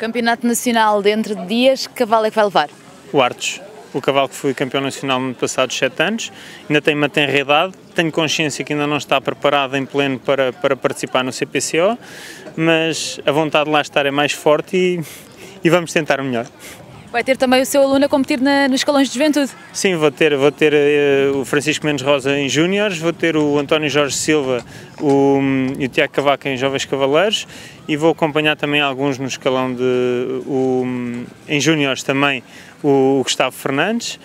Campeonato Nacional dentro de dias, que cavalo é que vai levar? O Artes, o cavalo que foi campeão nacional no passado 7 anos, ainda tem uma tenra idade, tenho consciência que ainda não está preparado em pleno para, para participar no CPCO, mas a vontade de lá estar é mais forte e, e vamos tentar o melhor. Vai ter também o seu aluno a competir na, nos escalões de juventude? Sim, vou ter, vou ter uh, o Francisco Mendes Rosa em Júniores, vou ter o António Jorge Silva o, e o Tiago Cavaco em Jovens Cavaleiros e vou acompanhar também alguns no escalão de o, em Júniores também o, Gustavo Fernandes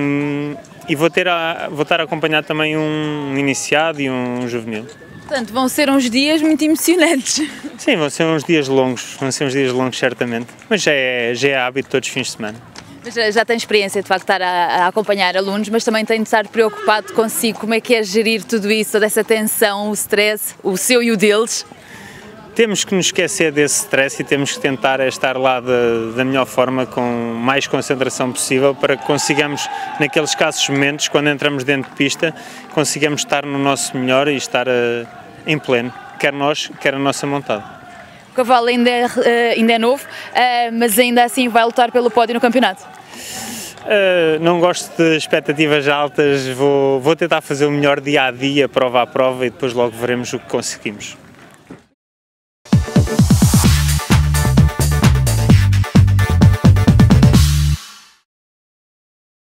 um, e vou, ter a, vou estar a acompanhar também um iniciado e um juvenil. Portanto, vão ser uns dias muito emocionantes. Sim, vão ser uns dias longos, vão ser uns dias longos certamente, mas já é, já é hábito todos os fins de semana. Mas já tem experiência de facto estar a, a, acompanhar alunos, mas também tem de estar preocupado consigo. Como é que é gerir tudo isso, toda essa tensão, o stress, o seu e o deles? Temos que nos esquecer desse stress e temos que tentar estar lá da, da melhor forma, com mais concentração possível, para que consigamos, naqueles casos momentos, quando entramos dentro de pista, consigamos estar no nosso melhor e estar uh, em pleno, quer nós, quer a nossa montada. O cavalo ainda é, uh, ainda é novo, uh, mas ainda assim vai lutar pelo pódio no campeonato? Uh, não gosto de expectativas altas, vou, vou tentar fazer o melhor dia a dia, prova a prova, e depois logo veremos o que conseguimos.